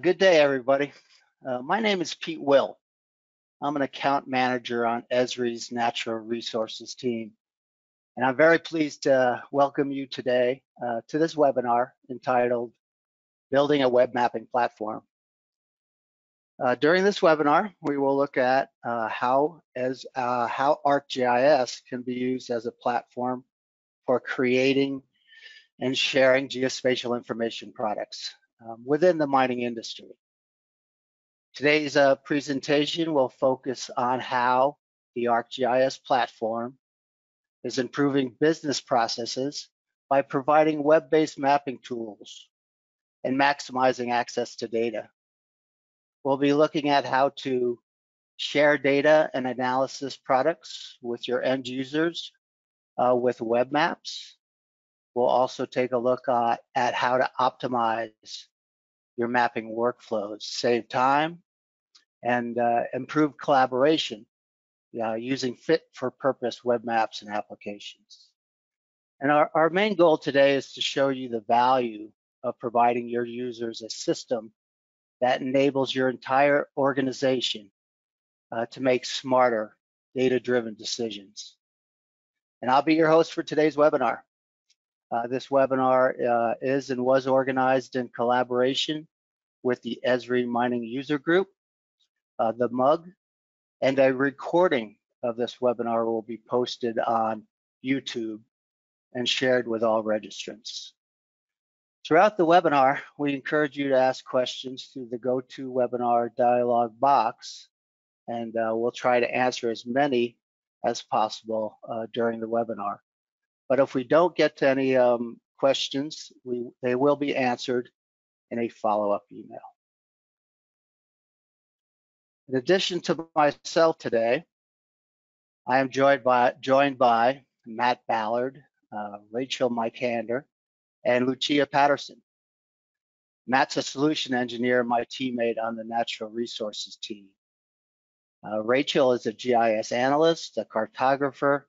Good day, everybody. Uh, my name is Pete Will. I'm an account manager on Esri's Natural Resources team. And I'm very pleased to welcome you today uh, to this webinar entitled Building a Web Mapping Platform. Uh, during this webinar, we will look at uh, how, as, uh, how ArcGIS can be used as a platform for creating and sharing geospatial information products um, within the mining industry. Today's uh, presentation will focus on how the ArcGIS platform is improving business processes by providing web-based mapping tools and maximizing access to data. We'll be looking at how to share data and analysis products with your end users uh, with web maps. We'll also take a look at, at how to optimize your mapping workflows, save time, and uh, improve collaboration uh, using fit for purpose web maps and applications. And our, our main goal today is to show you the value of providing your users a system that enables your entire organization uh, to make smarter data-driven decisions. And I'll be your host for today's webinar. Uh, this webinar uh, is and was organized in collaboration with the Esri Mining User Group, uh, the MUG, and a recording of this webinar will be posted on YouTube and shared with all registrants. Throughout the webinar, we encourage you to ask questions through the GoToWebinar dialog box, and uh, we'll try to answer as many as possible uh, during the webinar. But if we don't get to any um, questions, we, they will be answered in a follow-up email. In addition to myself today, I am joined by, joined by Matt Ballard, uh, Rachel Mykander, and Lucia Patterson. Matt's a solution engineer, my teammate on the natural resources team. Uh, Rachel is a GIS analyst, a cartographer,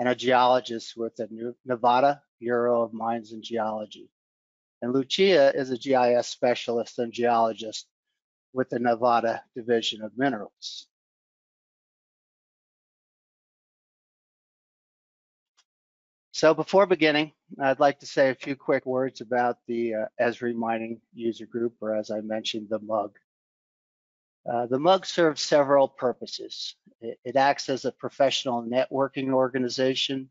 and a geologist with the Nevada Bureau of Mines and Geology. And Lucia is a GIS specialist and geologist with the Nevada Division of Minerals. So before beginning, I'd like to say a few quick words about the uh, Esri Mining User Group, or as I mentioned, the MUG. Uh, the MUG serves several purposes. It, it, acts as a professional networking organization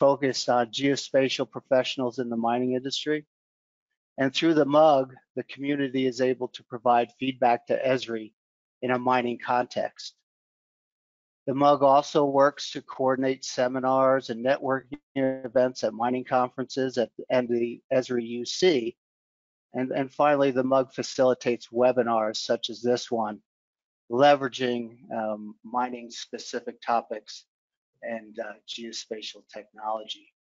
focused on geospatial professionals in the mining industry. And through the MUG, the community is able to provide feedback to Esri in a mining context. The MUG also works to coordinate seminars and networking events at mining conferences at, and the Esri UC. And, and finally, the MUG facilitates webinars such as this one, leveraging um, mining specific topics and uh, geospatial technology.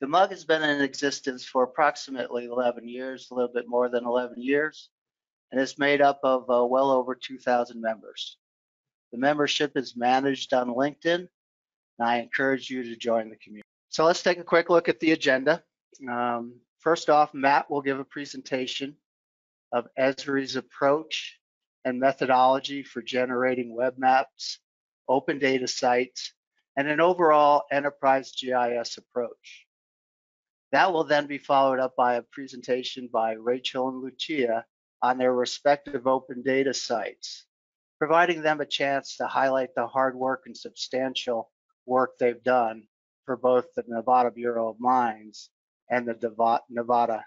The MUG has been in existence for approximately 11 years, a little bit more than 11 years, and is made up of uh, well over 2,000 members. The membership is managed on LinkedIn, and I encourage you to join the community. So let's take a quick look at the agenda. Um, first off, Matt will give a presentation of Esri's approach and methodology for generating web maps, open data sites, and an overall enterprise GIS approach. That will then be followed up by a presentation by Rachel and Lucia on their respective open data sites, providing them a chance to highlight the hard work and substantial work they've done for both the Nevada Bureau of Mines and the Nevada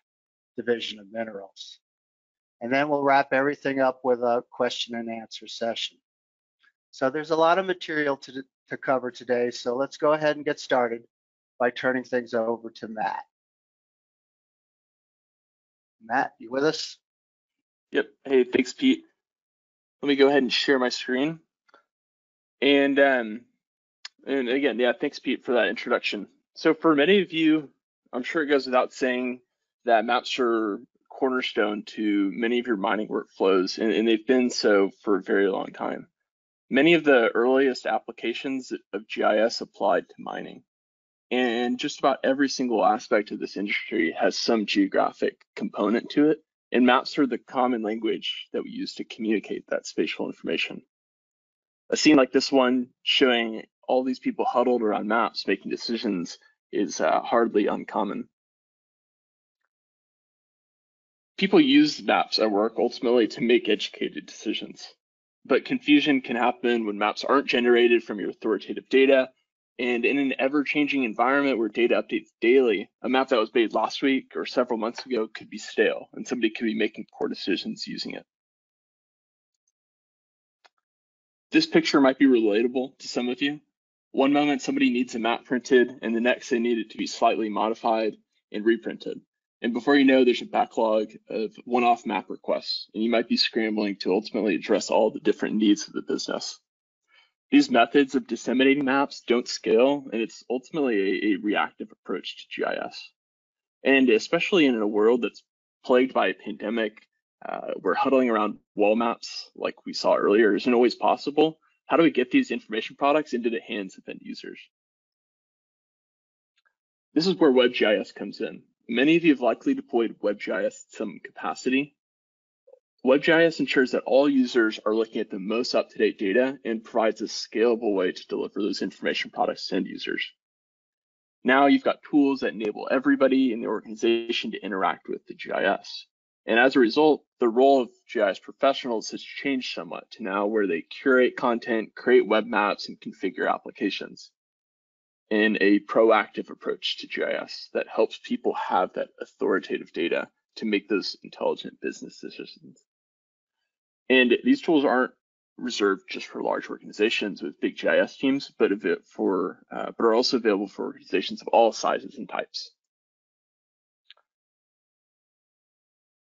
Division of Minerals. And then we'll wrap everything up with a question and answer session. So there's a lot of material to, to cover today, so let's go ahead and get started by turning things over to Matt. Matt, you with us? Yep. Hey, thanks, Pete. Let me go ahead and share my screen. And um, and again, yeah, thanks, Pete, for that introduction. So for many of you, I'm sure it goes without saying that maps are cornerstone to many of your mining workflows, and, and they've been so for a very long time. Many of the earliest applications of GIS applied to mining and just about every single aspect of this industry has some geographic component to it And maps are the common language that we use to communicate that spatial information. A scene like this one showing all these people huddled around maps making decisions is uh, hardly uncommon. People use maps at work ultimately to make educated decisions, but confusion can happen when maps aren't generated from your authoritative data. And in an ever changing environment where data updates daily, a map that was made last week or several months ago could be stale and somebody could be making poor decisions using it. This picture might be relatable to some of you. One moment somebody needs a map printed and the next they need it to be slightly modified and reprinted. And before you know, there's a backlog of one-off map requests, and you might be scrambling to ultimately address all the different needs of the business. These methods of disseminating maps don't scale, and it's ultimately a, a reactive approach to GIS. And especially in a world that's plagued by a pandemic, uh, where huddling around wall maps, like we saw earlier, isn't always possible. How do we get these information products into the hands of end users? This is where WebGIS comes in. Many of you have likely deployed WebGIS at some capacity. WebGIS ensures that all users are looking at the most up-to-date data and provides a scalable way to deliver those information products to end users. Now you've got tools that enable everybody in the organization to interact with the GIS. And as a result, the role of GIS professionals has changed somewhat to now where they curate content, create web maps, and configure applications in a proactive approach to GIS that helps people have that authoritative data to make those intelligent business decisions. And these tools aren't reserved just for large organizations with big GIS teams, but for uh, but are also available for organizations of all sizes and types.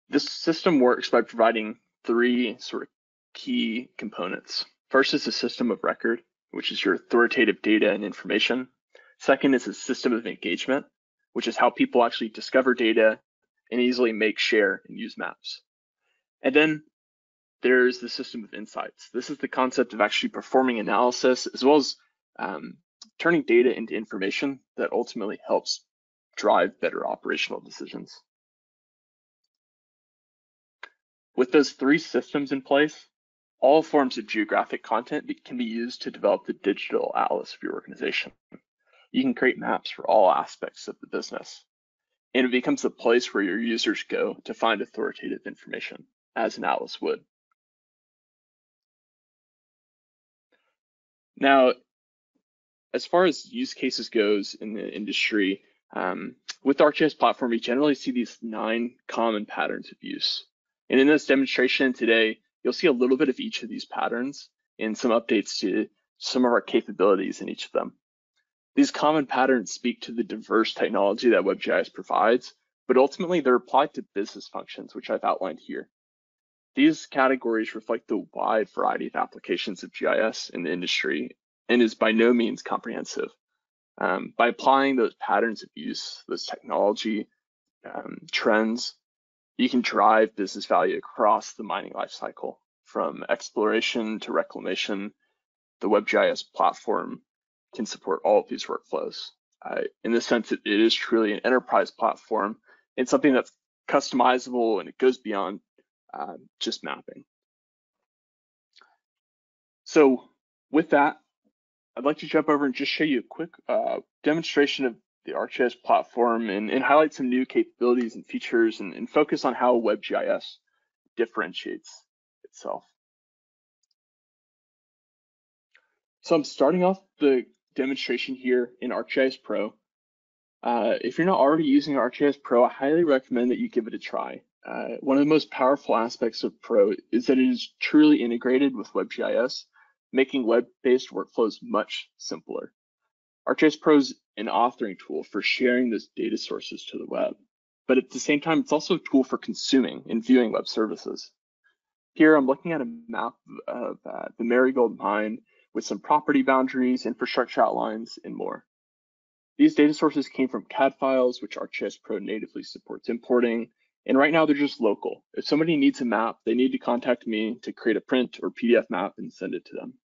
This system works by providing three sort of key components. First is a system of record, which is your authoritative data and information. Second is a system of engagement, which is how people actually discover data and easily make, share, and use maps. And then there's the system of insights. This is the concept of actually performing analysis as well as um, turning data into information that ultimately helps drive better operational decisions. With those three systems in place, all forms of geographic content can be used to develop the digital atlas of your organization you can create maps for all aspects of the business. And it becomes a place where your users go to find authoritative information, as an atlas would. Now, as far as use cases goes in the industry, um, with the ArcGIS platform, we generally see these nine common patterns of use. And in this demonstration today, you'll see a little bit of each of these patterns and some updates to some of our capabilities in each of them. These common patterns speak to the diverse technology that WebGIS provides, but ultimately they're applied to business functions, which I've outlined here. These categories reflect the wide variety of applications of GIS in the industry and is by no means comprehensive. Um, by applying those patterns of use, those technology um, trends, you can drive business value across the mining lifecycle, from exploration to reclamation. The WebGIS platform can support all of these workflows. Uh, in this sense, it, it is truly an enterprise platform and something that's customizable and it goes beyond uh, just mapping. So with that, I'd like to jump over and just show you a quick uh, demonstration of the ArcGIS platform and, and, highlight some new capabilities and features and, and focus on how WebGIS differentiates itself. So I'm starting off the demonstration here in ArcGIS Pro. Uh, if you're not already using ArcGIS Pro, I highly recommend that you give it a try. Uh, one of the most powerful aspects of Pro is that it is truly integrated with WebGIS, making web-based workflows much simpler. ArcGIS Pro is an authoring tool for sharing those data sources to the web, but at the same time, it's also a tool for consuming and viewing web services. Here, I'm looking at a map of uh, the Marigold Mine with some property boundaries, infrastructure outlines, and more. These data sources came from CAD files, which ArcGIS Pro natively supports importing, and right now they're just local. If somebody needs a map, they need to contact me to create a print or PDF map and send it to them.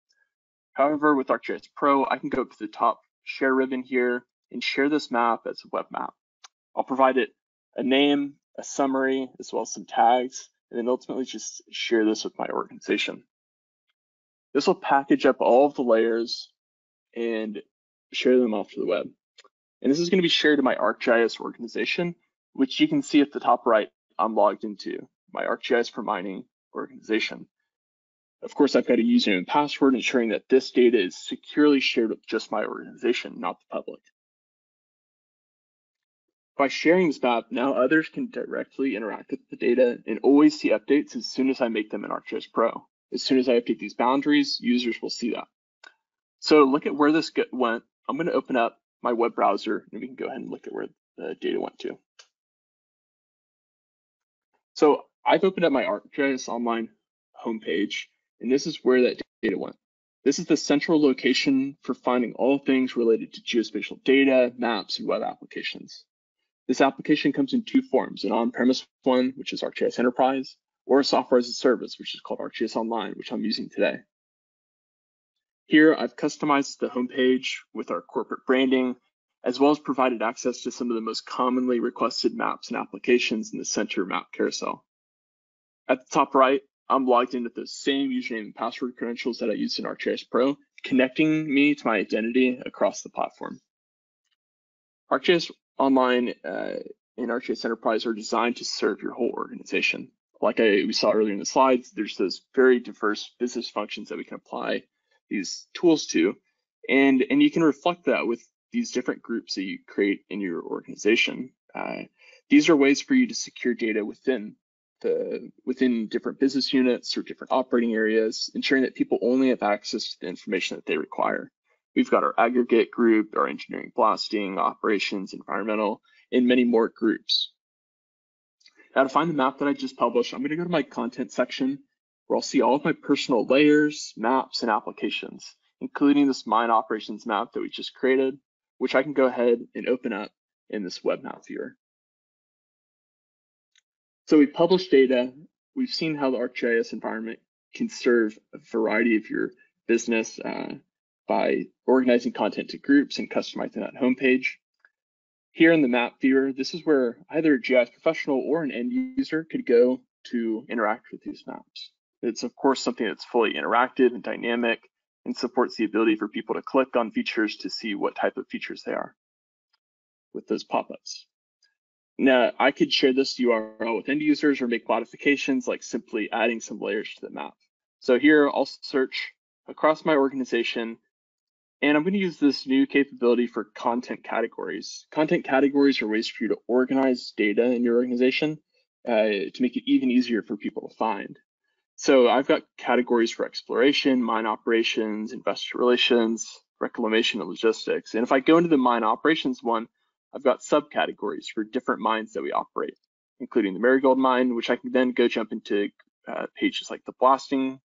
However, with ArcGIS Pro, I can go up to the top share ribbon here and share this map as a web map. I'll provide it a name, a summary, as well as some tags, and then ultimately just share this with my organization. This will package up all of the layers and share them off to the web. And this is going to be shared to my ArcGIS organization, which you can see at the top right, I'm logged into my ArcGIS for mining organization. Of course, I've got a username and password ensuring that this data is securely shared with just my organization, not the public. By sharing this map, now others can directly interact with the data and always see updates as soon as I make them in ArcGIS Pro. As soon as I update these boundaries, users will see that. So look at where this went. I'm going to open up my web browser and we can go ahead and look at where the data went to. So I've opened up my ArcGIS Online homepage, and this is where that data went. This is the central location for finding all things related to geospatial data, maps, and web applications. This application comes in two forms, an on-premise one, which is ArcGIS Enterprise, or a software as a service, which is called ArcGIS Online, which I'm using today. Here, I've customized the homepage with our corporate branding, as well as provided access to some of the most commonly requested maps and applications in the center map carousel. At the top right, I'm logged in with the same username and password credentials that I used in ArcGIS Pro, connecting me to my identity across the platform. ArcGIS Online uh, and ArcGIS Enterprise are designed to serve your whole organization. Like I, we saw earlier in the slides, there's those very diverse business functions that we can apply these tools to. And, and you can reflect that with these different groups that you create in your organization. Uh, these are ways for you to secure data within the within different business units or different operating areas, ensuring that people only have access to the information that they require. We've got our aggregate group, our engineering blasting, operations, environmental, and many more groups. Now to find the map that I just published, I'm gonna to go to my content section where I'll see all of my personal layers, maps, and applications, including this mine operations map that we just created, which I can go ahead and open up in this web map viewer. So we publish data. We've seen how the ArcGIS environment can serve a variety of your business uh, by organizing content to groups and customizing that homepage. Here in the map viewer, this is where either a GIS professional or an end user could go to interact with these maps. It's of course something that's fully interactive and dynamic and supports the ability for people to click on features to see what type of features they are with those pop-ups. Now, I could share this URL with end users or make modifications like simply adding some layers to the map. So here I'll search across my organization and I'm going to use this new capability for content categories. Content categories are ways for you to organize data in your organization uh, to make it even easier for people to find. So I've got categories for exploration, mine operations, investor relations, reclamation and logistics. And if I go into the mine operations one, I've got subcategories for different mines that we operate, including the Marigold mine, which I can then go jump into uh, pages like the blasting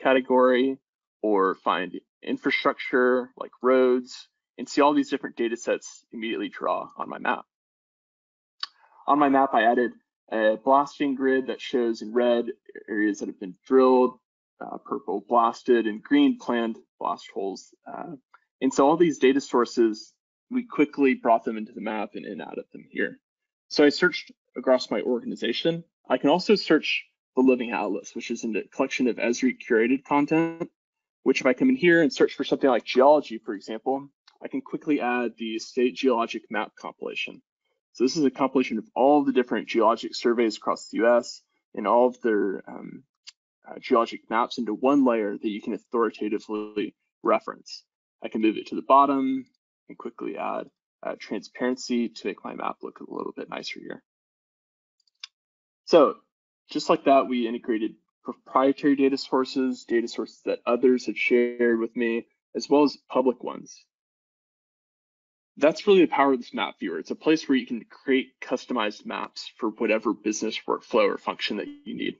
category or find infrastructure like roads and see all these different data sets immediately draw on my map. On my map, I added a blasting grid that shows in red areas that have been drilled, uh, purple blasted, and green planned blast holes. Uh, and so all these data sources we quickly brought them into the map and, and added them here. So I searched across my organization. I can also search the Living Atlas, which is a collection of Esri curated content, which if I come in here and search for something like geology, for example, I can quickly add the state geologic map compilation. So this is a compilation of all the different geologic surveys across the US and all of their um, uh, geologic maps into one layer that you can authoritatively reference. I can move it to the bottom, quickly add uh, transparency to make my map look a little bit nicer here. So just like that, we integrated proprietary data sources, data sources that others have shared with me, as well as public ones. That's really the power of this map viewer. It's a place where you can create customized maps for whatever business workflow or function that you need.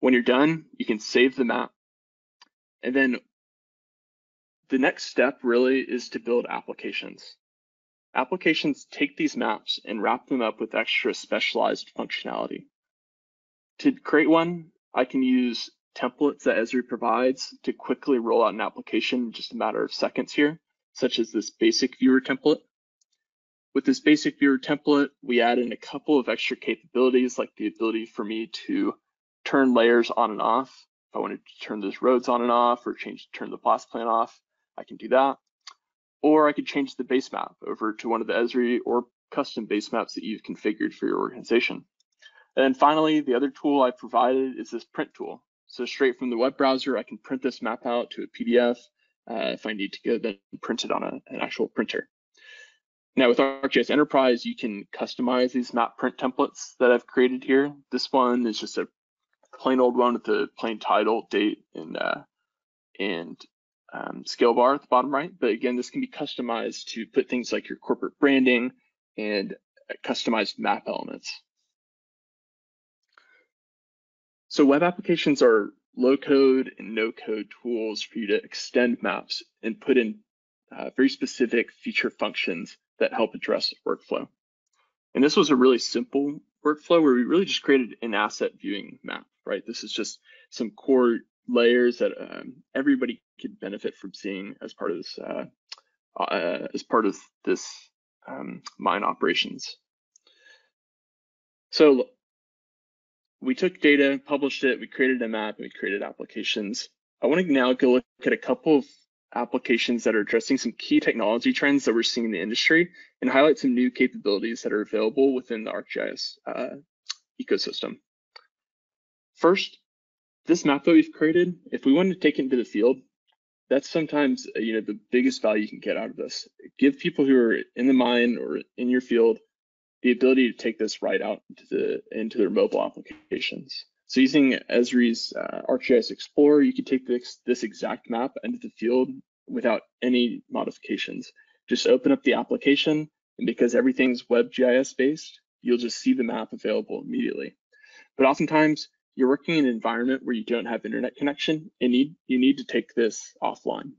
When you're done, you can save the map. And then the next step really is to build applications. Applications take these maps and wrap them up with extra specialized functionality. To create one, I can use templates that Esri provides to quickly roll out an application in just a matter of seconds here, such as this basic viewer template. with this basic viewer template, we add in a couple of extra capabilities like the ability for me to turn layers on and off. If I wanted to turn those roads on and off or change turn the blast plan off, I can do that. Or I could change the base map over to one of the Esri or custom base maps that you've configured for your organization. And then finally, the other tool I provided is this print tool. So straight from the web browser, I can print this map out to a PDF uh, if I need to go then print it on a, an actual printer. Now with ArcGIS Enterprise, you can customize these map print templates that I've created here. This one is just a plain old one with the plain title, date, and uh, and um, scale bar at the bottom right. But again, this can be customized to put things like your corporate branding and customized map elements. So web applications are low code and no code tools for you to extend maps and put in uh, very specific feature functions that help address workflow. And this was a really simple workflow where we really just created an asset viewing map, right? This is just some core layers that um, everybody could benefit from seeing as part of this uh, uh, as part of this um, mine operations. So we took data, published it, we created a map, and we created applications. I want to now go look at a couple of applications that are addressing some key technology trends that we're seeing in the industry and highlight some new capabilities that are available within the ArcGIS uh, ecosystem. First, this map that we've created, if we wanted to take it into the field, that's sometimes uh, you know the biggest value you can get out of this. Give people who are in the mine or in your field the ability to take this right out into the into their mobile applications. So using Esri's uh, ArcGIS Explorer, you can take this, this exact map into the field without any modifications. Just open up the application, and because everything's WebGIS based, you'll just see the map available immediately. But oftentimes, you're working in an environment where you don't have internet connection and need, you need to take this offline.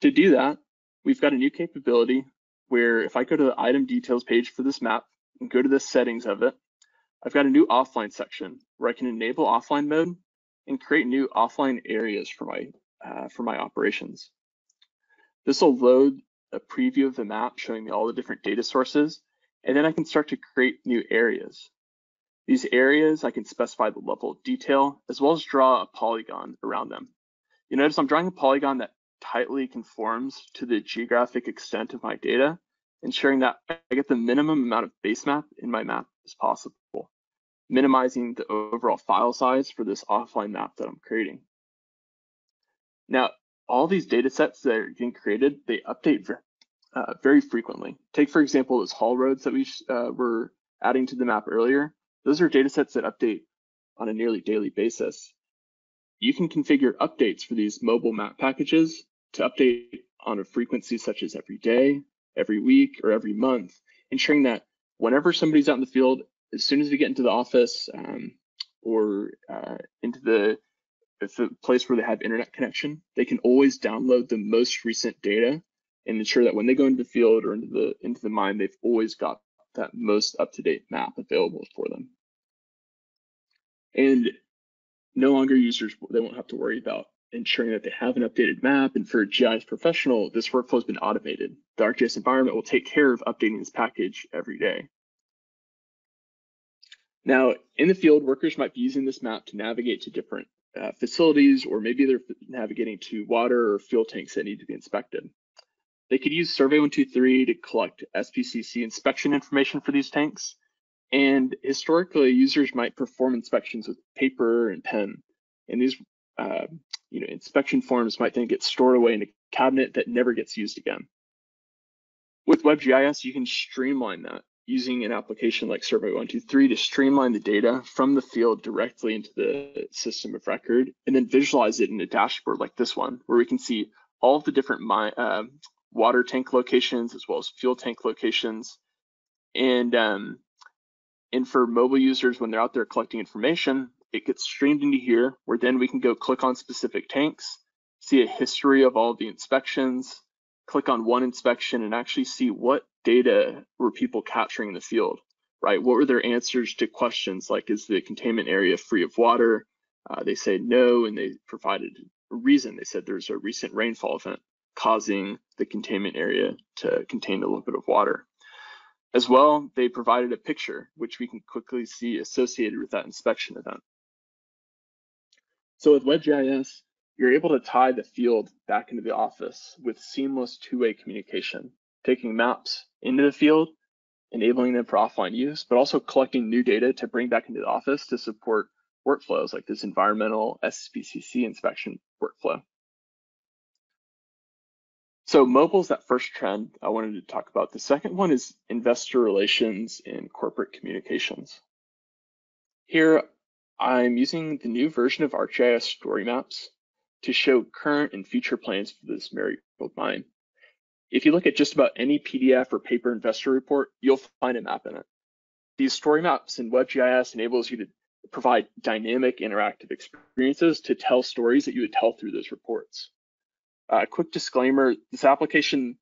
To do that, we've got a new capability where if I go to the item details page for this map and go to the settings of it, I've got a new offline section where I can enable offline mode and create new offline areas for my uh, for my operations. This will load a preview of the map showing me all the different data sources, and then I can start to create new areas. These areas, I can specify the level of detail, as well as draw a polygon around them. You notice I'm drawing a polygon that tightly conforms to the geographic extent of my data, ensuring that I get the minimum amount of base map in my map as possible minimizing the overall file size for this offline map that I'm creating. Now, all these data sets that are getting created, they update uh, very frequently. Take, for example, those haul roads that we uh, were adding to the map earlier. Those are data sets that update on a nearly daily basis. You can configure updates for these mobile map packages to update on a frequency such as every day, every week, or every month, ensuring that whenever somebody's out in the field as soon as we get into the office um, or uh, into the, the place where they have internet connection, they can always download the most recent data and ensure that when they go into the field or into the into the mine, they've always got that most up-to-date map available for them. And no longer users, they won't have to worry about ensuring that they have an updated map. And for a GIS professional, this workflow has been automated. The ArcGIS environment will take care of updating this package every day. Now, in the field, workers might be using this map to navigate to different uh, facilities, or maybe they're navigating to water or fuel tanks that need to be inspected. They could use Survey 123 to collect SPCC inspection information for these tanks. And historically, users might perform inspections with paper and pen. And these uh, you know, inspection forms might then get stored away in a cabinet that never gets used again. With WebGIS, you can streamline that using an application like Survey123 to streamline the data from the field directly into the system of record and then visualize it in a dashboard like this one, where we can see all of the different uh, water tank locations as well as fuel tank locations. And, um, and for mobile users, when they're out there collecting information, it gets streamed into here, where then we can go click on specific tanks, see a history of all the inspections, click on one inspection and actually see what data were people capturing in the field, right? What were their answers to questions like, is the containment area free of water? Uh, they say no, and they provided a reason. They said there's a recent rainfall event causing the containment area to contain a little bit of water. As well, they provided a picture, which we can quickly see associated with that inspection event. So with WebGIS, you're able to tie the field back into the office with seamless two-way communication, taking maps into the field, enabling them for offline use, but also collecting new data to bring back into the office to support workflows like this environmental SPCC inspection workflow. So mobile is that first trend I wanted to talk about. The second one is investor relations and corporate communications. Here, I'm using the new version of ArcGIS Story Maps to show current and future plans for this Marigold mine. If you look at just about any PDF or paper investor report, you'll find a map in it. These story maps in WebGIS enables you to provide dynamic interactive experiences to tell stories that you would tell through those reports. A uh, quick disclaimer, this application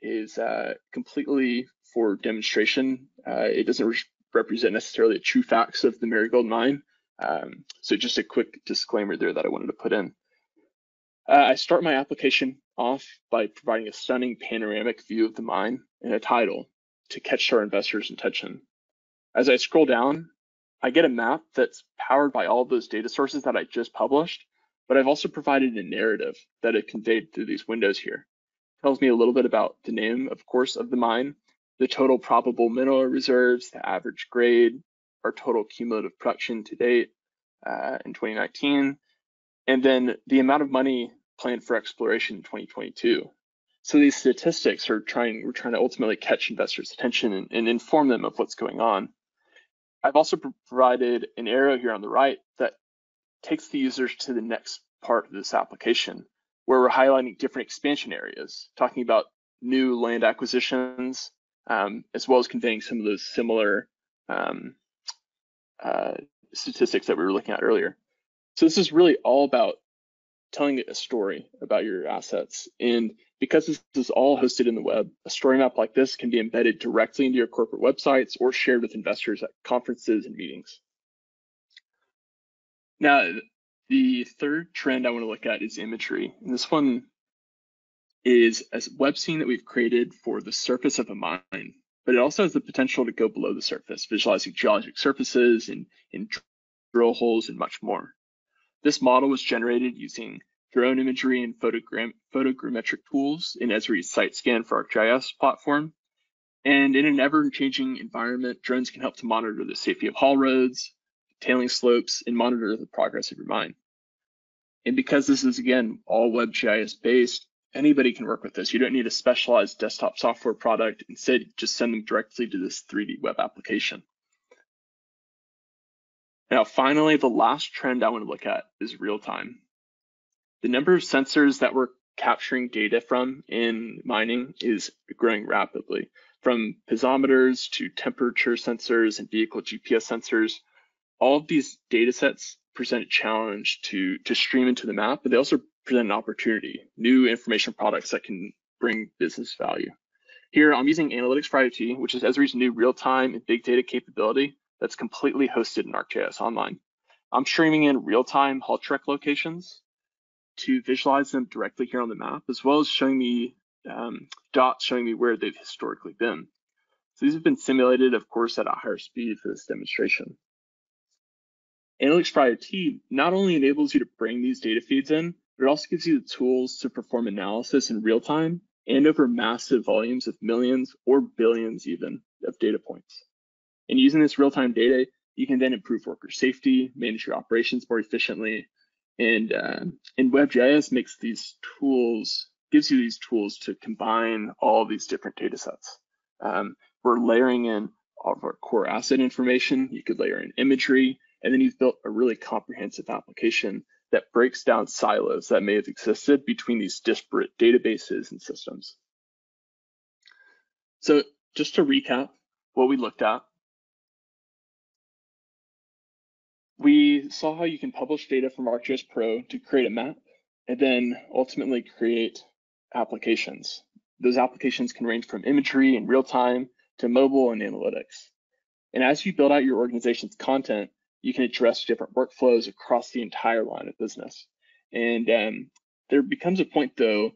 is uh, completely for demonstration. Uh, it doesn't re represent necessarily the true facts of the Marigold mine. Um, so just a quick disclaimer there that I wanted to put in. Uh, I start my application off by providing a stunning panoramic view of the mine and a title to catch our investors' attention. As I scroll down, I get a map that's powered by all those data sources that I just published, but I've also provided a narrative that it conveyed through these windows here. It tells me a little bit about the name, of course, of the mine, the total probable mineral reserves, the average grade, our total cumulative production to date uh, in 2019, and then the amount of money planned for exploration in 2022. So these statistics are trying, we're trying to ultimately catch investors' attention and, and inform them of what's going on. I've also provided an arrow here on the right that takes the users to the next part of this application, where we're highlighting different expansion areas, talking about new land acquisitions, um, as well as conveying some of those similar um, uh, statistics that we were looking at earlier. So this is really all about telling a story about your assets. And because this is all hosted in the web, a story map like this can be embedded directly into your corporate websites or shared with investors at conferences and meetings. Now, the third trend I want to look at is imagery. And this one is a web scene that we've created for the surface of a mine, but it also has the potential to go below the surface, visualizing geologic surfaces and, and drill holes and much more. This model was generated using drone imagery and photogram photogrammetric tools in Esri's SiteScan for ArcGIS platform. And in an ever-changing environment, drones can help to monitor the safety of haul roads, tailing slopes, and monitor the progress of your mine. And because this is, again, all WebGIS based, anybody can work with this. You don't need a specialized desktop software product. Instead, just send them directly to this 3D web application. Now, finally, the last trend I want to look at is real time. The number of sensors that we're capturing data from in mining is growing rapidly, from piezometers to temperature sensors and vehicle GPS sensors. All of these data sets present a challenge to, to stream into the map, but they also present an opportunity, new information products that can bring business value. Here, I'm using Analytics for IoT, which is Esri's new real-time and big data capability that's completely hosted in ArcGIS Online. I'm streaming in real-time haul truck locations to visualize them directly here on the map, as well as showing me um, dots showing me where they've historically been. So these have been simulated, of course, at a higher speed for this demonstration. Analytics for IoT not only enables you to bring these data feeds in, but it also gives you the tools to perform analysis in real time and over massive volumes of millions or billions even of data points. And using this real-time data, you can then improve worker safety, manage your operations more efficiently. And, uh, and WebGIS makes these tools, gives you these tools to combine all these different data sets. Um, we're layering in all of our core asset information. You could layer in imagery, and then you've built a really comprehensive application that breaks down silos that may have existed between these disparate databases and systems. So just to recap what we looked at, we saw how you can publish data from ArcGIS Pro to create a map and then ultimately create applications. Those applications can range from imagery in real time to mobile and analytics. And as you build out your organization's content, you can address different workflows across the entire line of business. And um, there becomes a point though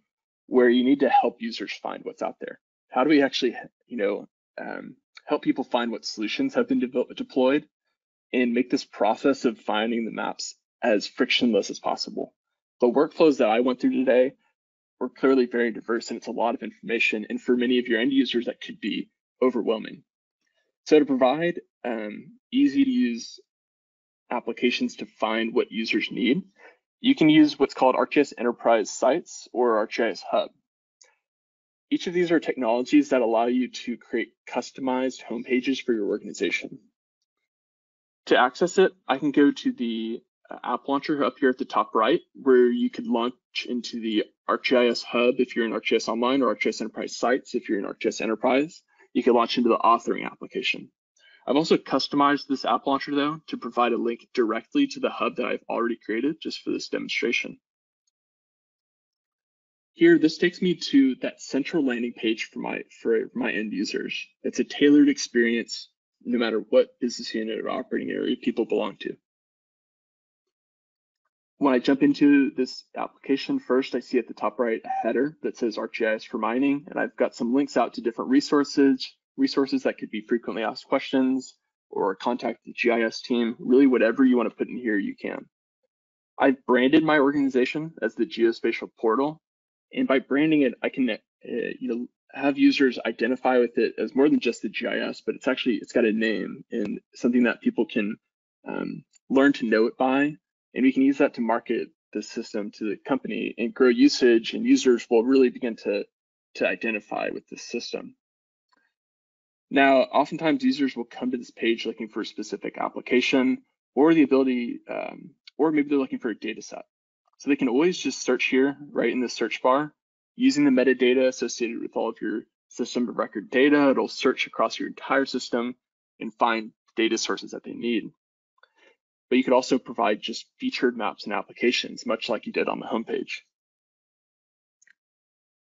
where you need to help users find what's out there. How do we actually, you know, um, help people find what solutions have been de deployed, and make this process of finding the maps as frictionless as possible. The workflows that I went through today were clearly very diverse and it's a lot of information. And for many of your end users, that could be overwhelming. So to provide um, easy to use applications to find what users need, you can use what's called ArcGIS Enterprise Sites or ArcGIS Hub. Each of these are technologies that allow you to create customized homepages for your organization. To access it, I can go to the uh, app launcher up here at the top right, where you could launch into the ArcGIS Hub if you're in ArcGIS Online or ArcGIS Enterprise Sites if you're in ArcGIS Enterprise. You can launch into the authoring application. I've also customized this app launcher though to provide a link directly to the hub that I've already created just for this demonstration. Here, this takes me to that central landing page for my for my end users. It's a tailored experience no matter what business unit or operating area people belong to. When I jump into this application, first I see at the top right a header that says ArcGIS for mining, and I've got some links out to different resources, resources that could be frequently asked questions or contact the GIS team, really whatever you want to put in here, you can. I've branded my organization as the Geospatial Portal, and by branding it, I can uh, you know have users identify with it as more than just the GIS, but it's actually it's got a name and something that people can um, learn to know it by, and we can use that to market the system to the company and grow usage, and users will really begin to to identify with the system. Now, oftentimes users will come to this page looking for a specific application or the ability, um, or maybe they're looking for a data set. So they can always just search here, right in the search bar, using the metadata associated with all of your system of record data. It'll search across your entire system and find data sources that they need. But you could also provide just featured maps and applications, much like you did on the homepage.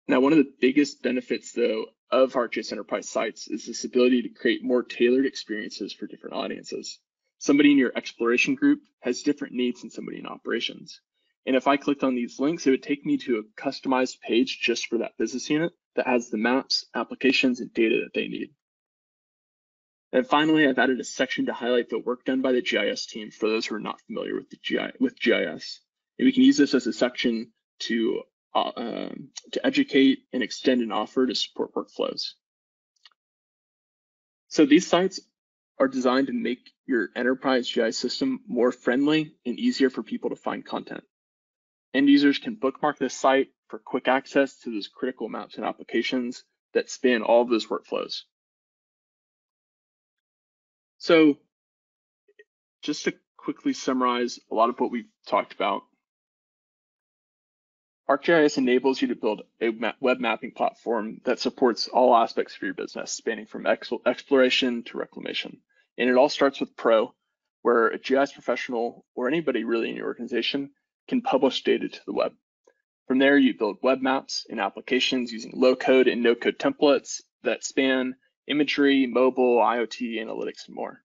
Now, one of the biggest benefits, though, of ArcGIS Enterprise sites is this ability to create more tailored experiences for different audiences. Somebody in your exploration group has different needs than somebody in operations. And if I clicked on these links, it would take me to a customized page just for that business unit that has the maps, applications, and data that they need. And finally, I've added a section to highlight the work done by the GIS team for those who are not familiar with the GI, with GIS. And we can use this as a section to uh, um, to educate and extend an offer to support workflows. So these sites are designed to make your enterprise GIS system more friendly and easier for people to find content. End users can bookmark this site for quick access to those critical maps and applications that span all of those workflows. So just to quickly summarize a lot of what we've talked about, ArcGIS enables you to build a web mapping platform that supports all aspects of your business, spanning from exploration to reclamation. And it all starts with Pro, where a GIS professional or anybody really in your organization can publish data to the web. From there, you build web maps and applications using low code and no code templates that span imagery, mobile, IoT, analytics, and more.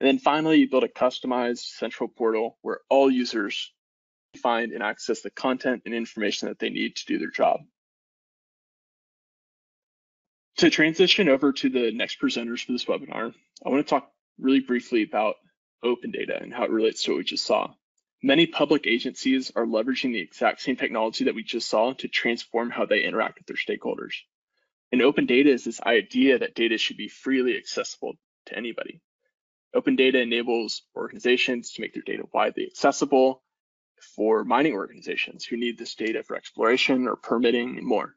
And then finally, you build a customized central portal where all users find and access the content and information that they need to do their job. To transition over to the next presenters for this webinar, I want to talk really briefly about open data and how it relates to what we just saw. Many public agencies are leveraging the exact same technology that we just saw to transform how they interact with their stakeholders. And open data is this idea that data should be freely accessible to anybody. Open data enables organizations to make their data widely accessible, for mining organizations who need this data for exploration or permitting and more.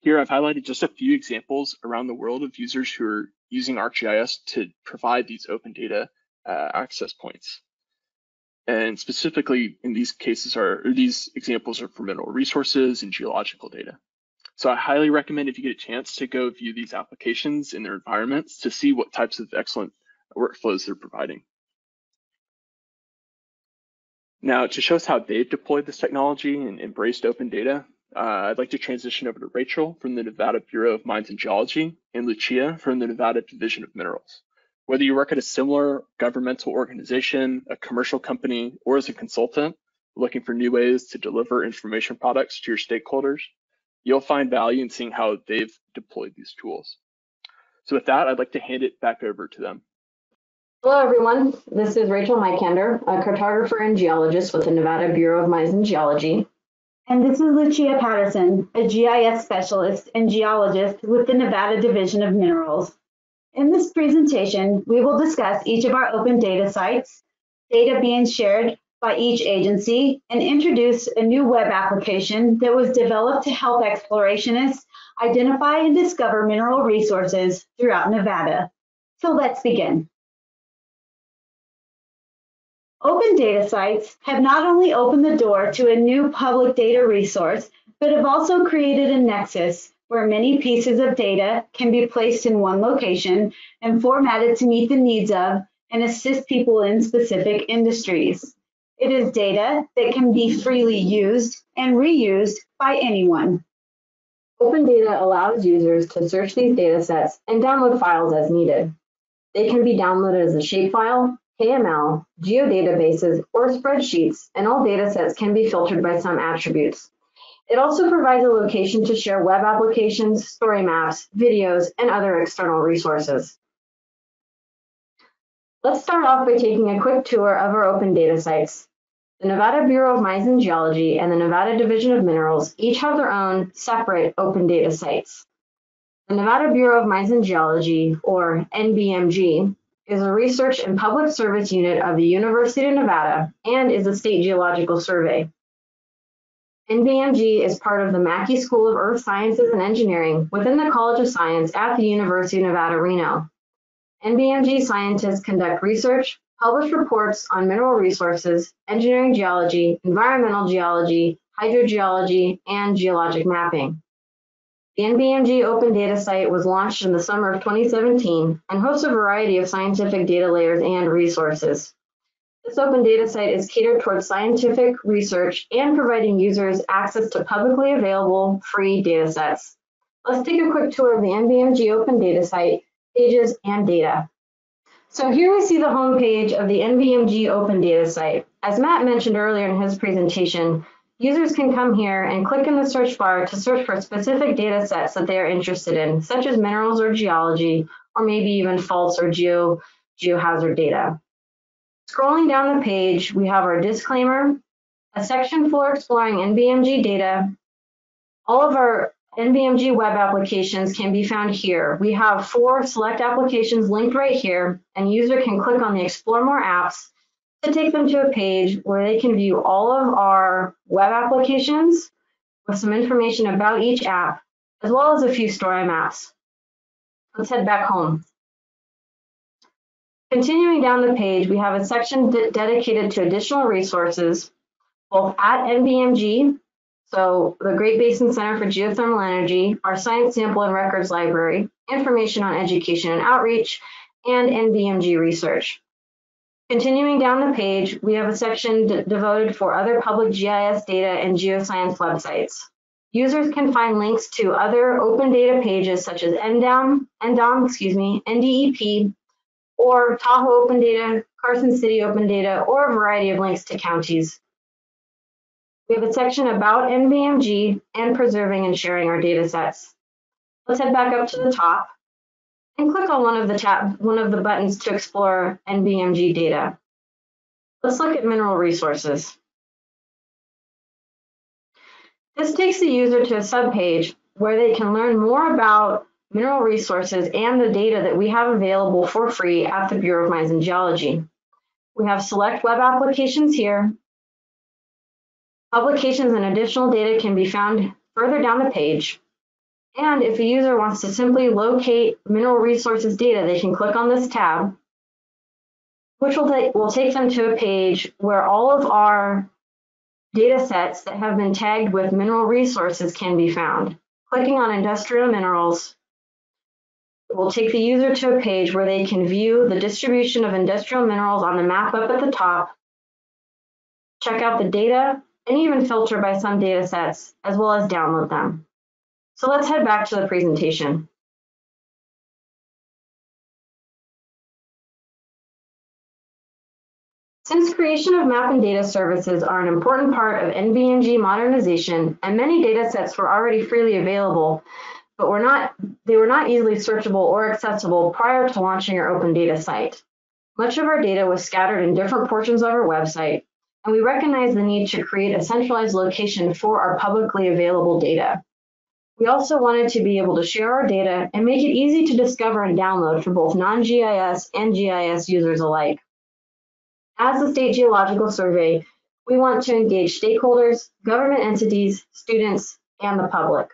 Here I've highlighted just a few examples around the world of users who are using ArcGIS to provide these open data uh, access points. And specifically in these cases are, these examples are for mineral resources and geological data. So I highly recommend if you get a chance to go view these applications in their environments to see what types of excellent workflows they're providing. Now, to show us how they've deployed this technology and embraced open data, uh, I'd like to transition over to Rachel from the Nevada Bureau of Mines and Geology and Lucia from the Nevada Division of Minerals. Whether you work at a similar governmental organization, a commercial company, or as a consultant looking for new ways to deliver information products to your stakeholders, you'll find value in seeing how they've deployed these tools. So with that, I'd like to hand it back over to them. Hello, everyone. This is Rachel Mykander, a cartographer and geologist with the Nevada Bureau of Mines and Geology. And this is Lucia Patterson, a GIS specialist and geologist with the Nevada Division of Minerals. In this presentation, we will discuss each of our open data sites, data being shared by each agency, and introduce a new web application that was developed to help explorationists identify and discover mineral resources throughout Nevada. So let's begin. Open data sites have not only opened the door to a new public data resource, but have also created a nexus where many pieces of data can be placed in one location and formatted to meet the needs of and assist people in specific industries. It is data that can be freely used and reused by anyone. Open data allows users to search these data sets and download files as needed. They can be downloaded as a shapefile, KML, geodatabases, or spreadsheets, and all datasets can be filtered by some attributes. It also provides a location to share web applications, story maps, videos, and other external resources. Let's start off by taking a quick tour of our open data sites. The Nevada Bureau of Mines and Geology and the Nevada Division of Minerals each have their own separate open data sites. The Nevada Bureau of Mines and Geology, or NBMG, is a research and public service unit of the University of Nevada and is a state geological survey. NBMG is part of the Mackay School of Earth Sciences and Engineering within the College of Science at the University of Nevada, Reno. NBMG scientists conduct research, publish reports on mineral resources, engineering geology, environmental geology, hydrogeology, and geologic mapping. The NBMG Open Data Site was launched in the summer of 2017 and hosts a variety of scientific data layers and resources. This open data site is catered towards scientific research and providing users access to publicly available free data sets. Let's take a quick tour of the NBMG Open Data Site, pages, and data. So here we see the homepage of the NBMG Open Data Site. As Matt mentioned earlier in his presentation, Users can come here and click in the search bar to search for specific data sets that they are interested in, such as minerals or geology, or maybe even faults or geo, geohazard data. Scrolling down the page, we have our disclaimer, a section for exploring NBMG data. All of our NBMG web applications can be found here. We have four select applications linked right here, and user can click on the Explore More Apps to take them to a page where they can view all of our web applications with some information about each app, as well as a few story maps. Let's head back home. Continuing down the page, we have a section de dedicated to additional resources, both at NBMG, so the Great Basin Center for Geothermal Energy, our Science Sample and Records Library, information on education and outreach, and NBMG research. Continuing down the page, we have a section devoted for other public GIS data and geoscience websites. Users can find links to other open data pages such as NDOM, NDOM, excuse me, NDEP, or Tahoe Open Data, Carson City Open Data, or a variety of links to counties. We have a section about NBMG and preserving and sharing our data sets. Let's head back up to the top and click on one of the tab, one of the buttons to explore NBMG data. Let's look at mineral resources. This takes the user to a subpage where they can learn more about mineral resources and the data that we have available for free at the Bureau of Mines and Geology. We have select web applications here. Publications and additional data can be found further down the page. And if a user wants to simply locate mineral resources data, they can click on this tab, which will, take, will take them to a page where all of our data sets that have been tagged with mineral resources can be found. Clicking on industrial minerals will take the user to a page where they can view the distribution of industrial minerals on the map up at the top, check out the data, and even filter by some data sets, as well as download them. So let's head back to the presentation. Since creation of map and data services are an important part of NBMG modernization and many data sets were already freely available, but were not, they were not easily searchable or accessible prior to launching our open data site. Much of our data was scattered in different portions of our website, and we recognized the need to create a centralized location for our publicly available data. We also wanted to be able to share our data and make it easy to discover and download for both non-GIS and GIS users alike. As the State Geological Survey, we want to engage stakeholders, government entities, students, and the public.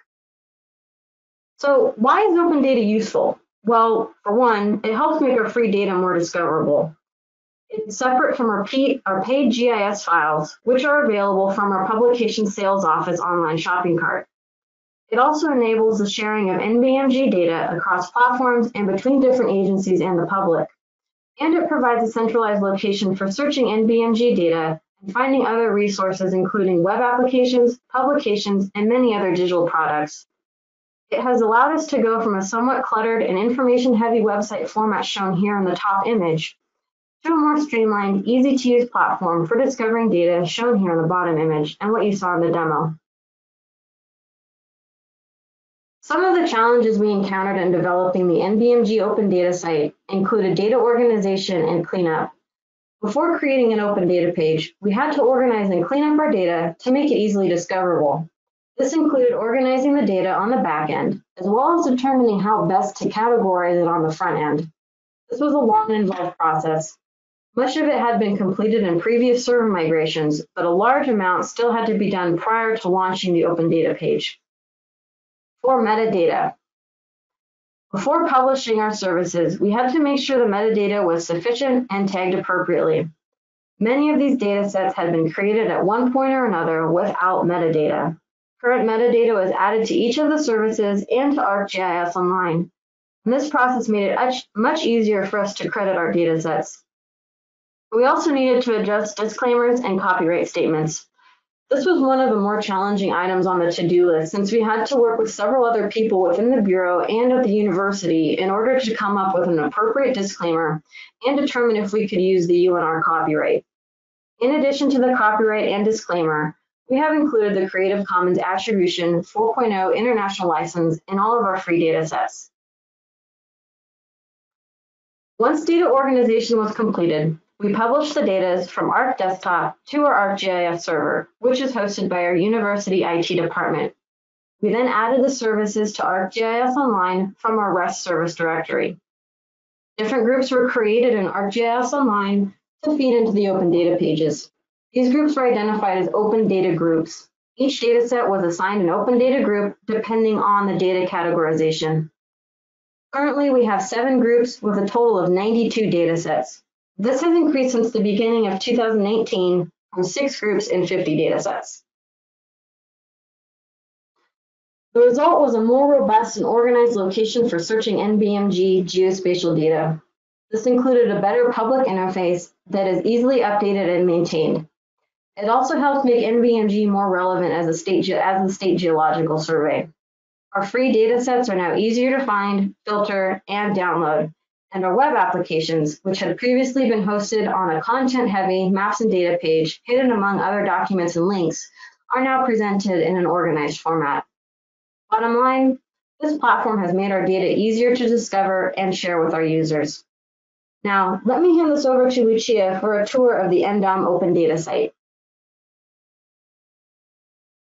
So why is open data useful? Well, for one, it helps make our free data more discoverable. It's separate from our, paid GIS files, which are available from our Publication Sales Office online shopping cart. It also enables the sharing of NBMG data across platforms and between different agencies and the public. And it provides a centralized location for searching NBMG data and finding other resources, including web applications, publications, and many other digital products. It has allowed us to go from a somewhat cluttered and information-heavy website format shown here in the top image to a more streamlined, easy-to-use platform for discovering data shown here in the bottom image and what you saw in the demo. Some of the challenges we encountered in developing the NBMG Open Data site included data organization and cleanup. Before creating an open data page, we had to organize and clean up our data to make it easily discoverable. This included organizing the data on the back end, as well as determining how best to categorize it on the front end. This was a long and involved process. Much of it had been completed in previous server migrations, but a large amount still had to be done prior to launching the open data page. For metadata, before publishing our services, we had to make sure the metadata was sufficient and tagged appropriately. Many of these data sets had been created at one point or another without metadata. Current metadata was added to each of the services and to ArcGIS Online. And this process made it much easier for us to credit our data sets. We also needed to adjust disclaimers and copyright statements. This was one of the more challenging items on the to-do list since we had to work with several other people within the Bureau and at the university in order to come up with an appropriate disclaimer and determine if we could use the UNR copyright. In addition to the copyright and disclaimer, we have included the Creative Commons Attribution 4.0 International License in all of our free data sets. Once data organization was completed, we published the data from ArcDesktop to our ArcGIS server, which is hosted by our university IT department. We then added the services to ArcGIS Online from our REST service directory. Different groups were created in ArcGIS Online to feed into the open data pages. These groups were identified as open data groups. Each dataset was assigned an open data group depending on the data categorization. Currently, we have seven groups with a total of 92 datasets. This has increased since the beginning of 2018 from six groups and 50 datasets. The result was a more robust and organized location for searching NBMG geospatial data. This included a better public interface that is easily updated and maintained. It also helps make NBMG more relevant as a state, as the State Geological Survey. Our free data sets are now easier to find, filter, and download, and our web applications, which had previously been hosted on a content-heavy maps and data page hidden among other documents and links, are now presented in an organized format. Bottom line, this platform has made our data easier to discover and share with our users. Now, let me hand this over to Lucia for a tour of the NDOM Open Data site.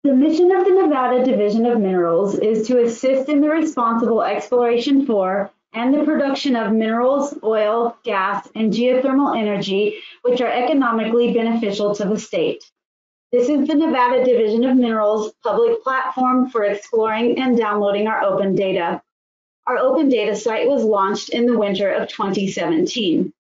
The mission of the Nevada Division of Minerals is to assist in the responsible exploration for and the production of minerals, oil, gas, and geothermal energy, which are economically beneficial to the state. This is the Nevada Division of Minerals public platform for exploring and downloading our open data. Our open data site was launched in the winter of 2017.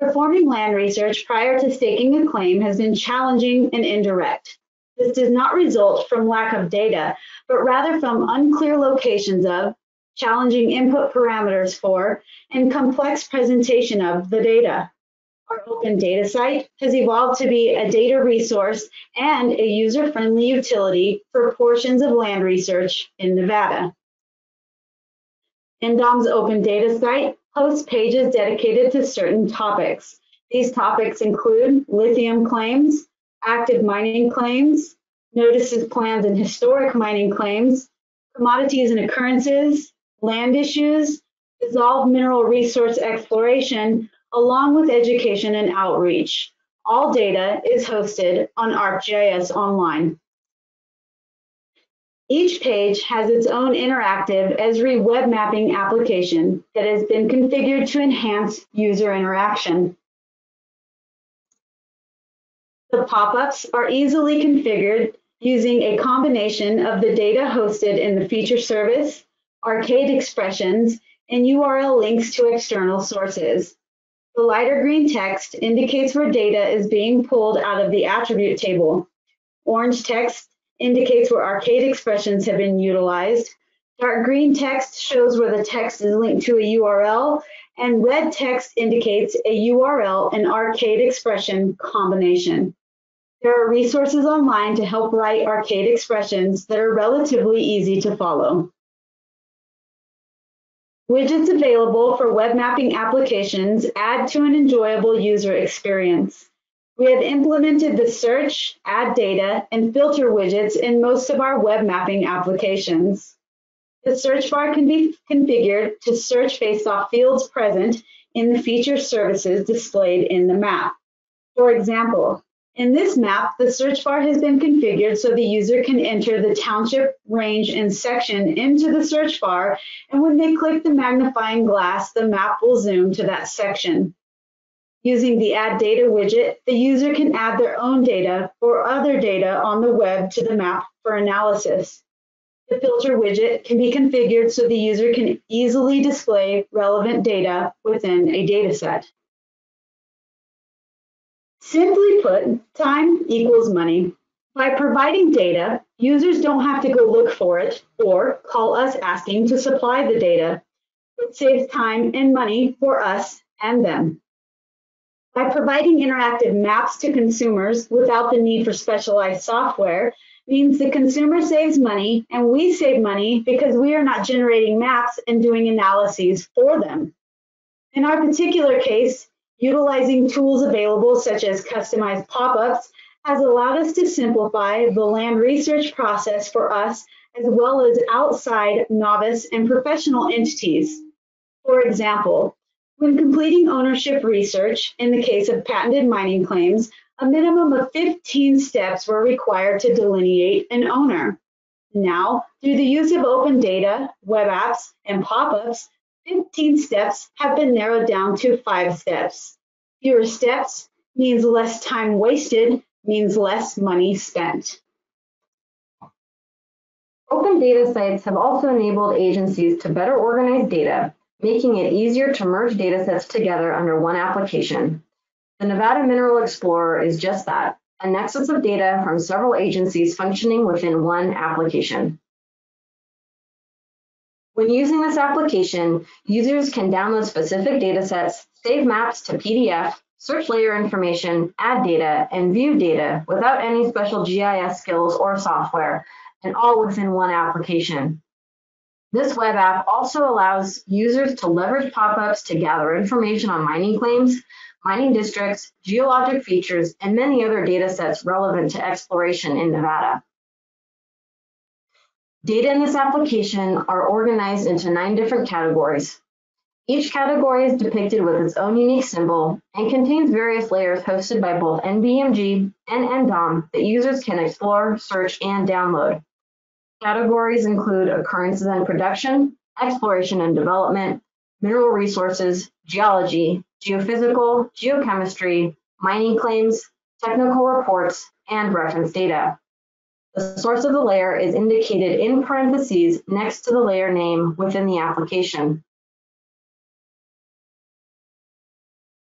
Performing land research prior to staking a claim has been challenging and indirect. This does not result from lack of data, but rather from unclear locations of, challenging input parameters for, and complex presentation of the data. Our open data site has evolved to be a data resource and a user-friendly utility for portions of land research in Nevada. NDOM's open data site hosts pages dedicated to certain topics. These topics include lithium claims, active mining claims, notices, plans, and historic mining claims, commodities and occurrences, land issues, dissolved mineral resource exploration, along with education and outreach. All data is hosted on ArcGIS Online. Each page has its own interactive Esri web mapping application that has been configured to enhance user interaction. The pop-ups are easily configured using a combination of the data hosted in the feature service, arcade expressions, and URL links to external sources. The lighter green text indicates where data is being pulled out of the attribute table. Orange text indicates where arcade expressions have been utilized. Dark green text shows where the text is linked to a URL, and red text indicates a URL and arcade expression combination. There are resources online to help write arcade expressions that are relatively easy to follow. Widgets available for web mapping applications add to an enjoyable user experience. We have implemented the search, add data, and filter widgets in most of our web mapping applications. The search bar can be configured to search based off fields present in the feature services displayed in the map. For example, in this map, the search bar has been configured so the user can enter the township, range, and section into the search bar, and when they click the magnifying glass, the map will zoom to that section. Using the Add Data widget, the user can add their own data or other data on the web to the map for analysis. The filter widget can be configured so the user can easily display relevant data within a dataset. Simply put, time equals money. By providing data, users don't have to go look for it or call us asking to supply the data. It saves time and money for us and them. By providing interactive maps to consumers without the need for specialized software means the consumer saves money and we save money because we are not generating maps and doing analyses for them. In our particular case, Utilizing tools available such as customized pop-ups has allowed us to simplify the land research process for us as well as outside novice and professional entities. For example, when completing ownership research, in the case of patented mining claims, a minimum of 15 steps were required to delineate an owner. Now, through the use of open data, web apps, and pop-ups, 15 steps have been narrowed down to five steps. Fewer steps means less time wasted, means less money spent. Open data sites have also enabled agencies to better organize data, making it easier to merge data sets together under one application. The Nevada Mineral Explorer is just that, a nexus of data from several agencies functioning within one application. When using this application, users can download specific datasets, save maps to PDF, search layer information, add data, and view data without any special GIS skills or software, and all within one application. This web app also allows users to leverage pop-ups to gather information on mining claims, mining districts, geologic features, and many other datasets relevant to exploration in Nevada. Data in this application are organized into nine different categories. Each category is depicted with its own unique symbol and contains various layers hosted by both NBMG and NDOM that users can explore, search, and download. Categories include occurrences and production, exploration and development, mineral resources, geology, geophysical, geochemistry, mining claims, technical reports, and reference data. The source of the layer is indicated in parentheses next to the layer name within the application.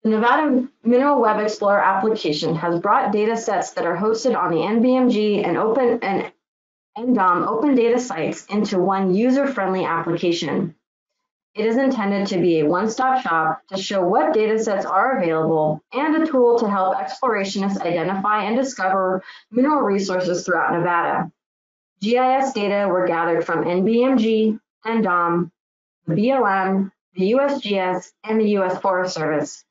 The Nevada Mineral Web Explorer application has brought data sets that are hosted on the NBMG and Open and NDOM um, open data sites into one user-friendly application. It is intended to be a one-stop shop to show what datasets are available and a tool to help explorationists identify and discover mineral resources throughout Nevada. GIS data were gathered from NBMG, NDOM, the BLM, the USGS, and the US Forest Service.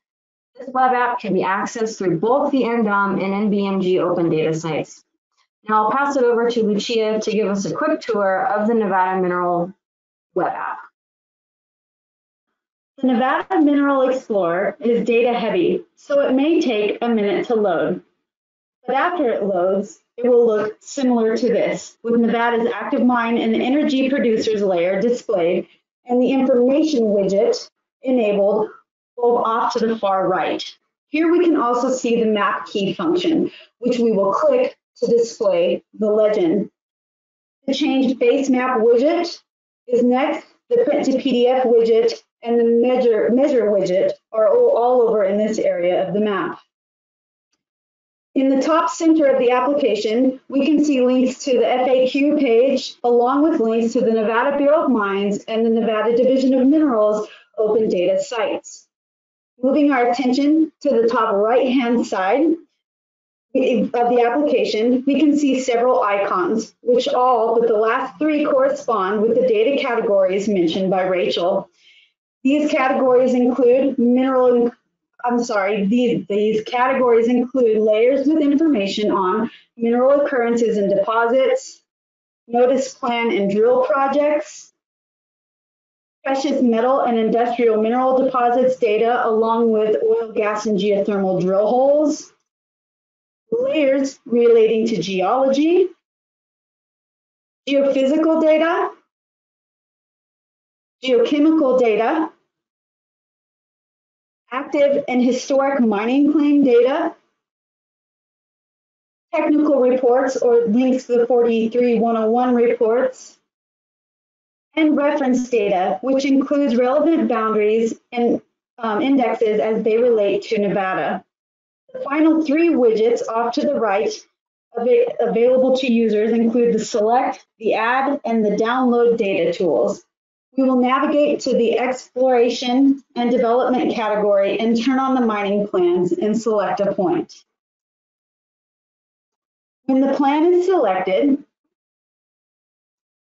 This web app can be accessed through both the NDOM and NBMG open data sites. Now I'll pass it over to Lucia to give us a quick tour of the Nevada Mineral web app. The Nevada Mineral Explorer is data heavy, so it may take a minute to load. But after it loads, it will look similar to this, with Nevada's active mine and energy producers layer displayed and the information widget enabled both off to the far right. Here we can also see the map key function, which we will click to display the legend. The change base map widget is next. The print to PDF widget and the measure, measure widget are all, all over in this area of the map. In the top center of the application, we can see links to the FAQ page, along with links to the Nevada Bureau of Mines and the Nevada Division of Minerals open data sites. Moving our attention to the top right-hand side of the application, we can see several icons, which all but the last three correspond with the data categories mentioned by Rachel. These categories include mineral, I'm sorry, these, these categories include layers with information on mineral occurrences and deposits, notice plan and drill projects, precious metal and industrial mineral deposits data along with oil, gas, and geothermal drill holes, layers relating to geology, geophysical data, geochemical data, active and historic mining claim data, technical reports or links to the 43101 reports, and reference data, which includes relevant boundaries and um, indexes as they relate to Nevada. The final three widgets off to the right av available to users include the select, the add, and the download data tools. We will navigate to the exploration and development category and turn on the mining plans and select a point. When the plan is selected,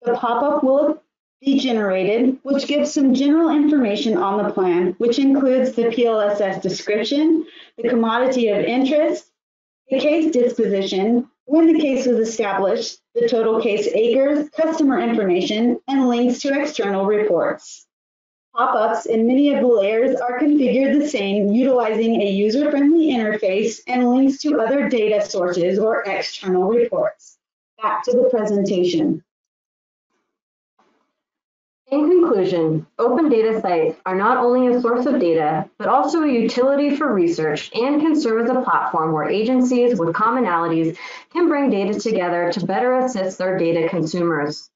the pop-up will be generated, which gives some general information on the plan, which includes the PLSS description, the commodity of interest, the case disposition, when the case was established, the total case acres, customer information, and links to external reports. Pop-ups in many of the layers are configured the same, utilizing a user-friendly interface and links to other data sources or external reports. Back to the presentation. In conclusion, open data sites are not only a source of data, but also a utility for research and can serve as a platform where agencies with commonalities can bring data together to better assist their data consumers.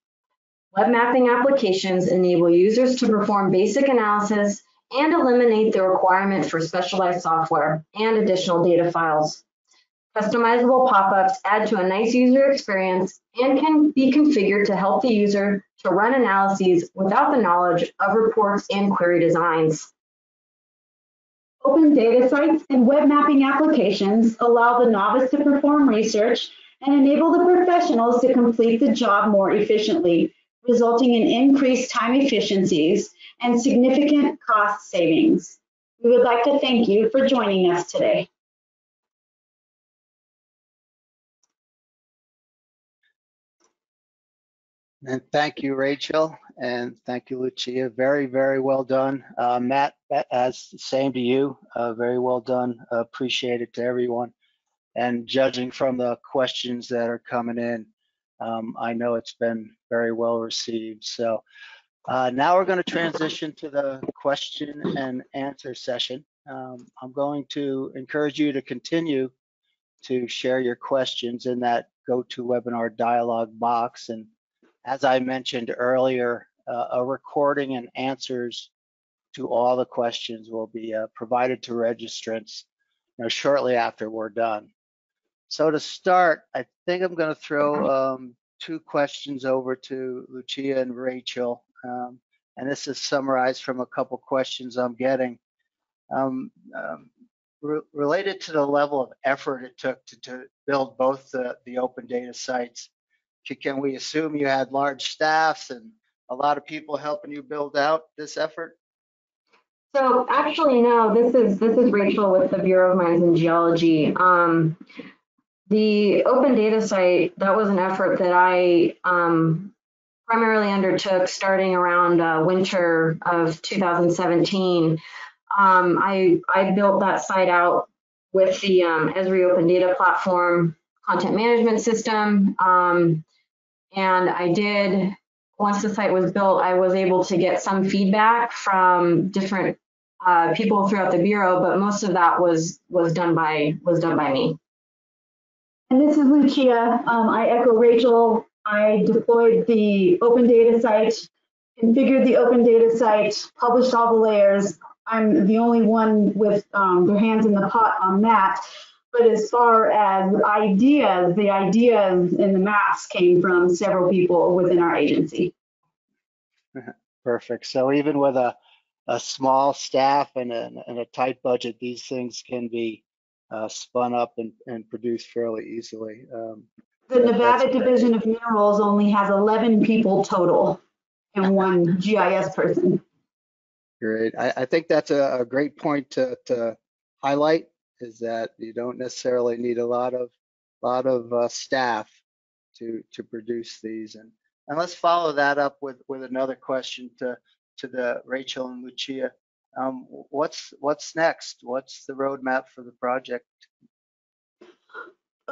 Web mapping applications enable users to perform basic analysis and eliminate the requirement for specialized software and additional data files. Customizable pop-ups add to a nice user experience and can be configured to help the user to run analyses without the knowledge of reports and query designs. Open data sites and web mapping applications allow the novice to perform research and enable the professionals to complete the job more efficiently, resulting in increased time efficiencies and significant cost savings. We would like to thank you for joining us today. And thank you, Rachel, and thank you, Lucia. Very, very well done. Uh, Matt, as same to you. Uh, very well done. Uh, appreciate it to everyone. And judging from the questions that are coming in, um, I know it's been very well received. So uh, now we're going to transition to the question and answer session. Um, I'm going to encourage you to continue to share your questions in that GoToWebinar dialog box and as I mentioned earlier, uh, a recording and answers to all the questions will be uh, provided to registrants you know, shortly after we're done. So to start, I think I'm going to throw um, two questions over to Lucia and Rachel. Um, and this is summarized from a couple questions I'm getting. Um, um, re related to the level of effort it took to, to build both the, the open data sites can we assume you had large staffs and a lot of people helping you build out this effort? So actually, no. This is this is Rachel with the Bureau of Mines and Geology. Um, The open data site, that was an effort that I um, primarily undertook starting around uh, winter of 2017. Um, I, I built that site out with the um, Esri Open Data Platform content management system. Um, and I did, once the site was built, I was able to get some feedback from different uh, people throughout the bureau, but most of that was was done by was done by me. And this is Lucia. Um, I echo Rachel. I deployed the open data site, configured the open data site, published all the layers. I'm the only one with um, their hands in the pot on that. But as far as ideas, the ideas in the maps came from several people within our agency. Perfect. So even with a, a small staff and a, and a tight budget, these things can be uh, spun up and, and produced fairly easily. Um, The Nevada. Division of Minerals only has 11 people total and one GIS person. Great. I, I think that's a, a great point to, to highlight is that you don't necessarily need a lot of lot of uh, staff to to produce these. And and let's follow that up with with another question to to the Rachel and Lucia. Um, what's what's next? What's the roadmap for the project?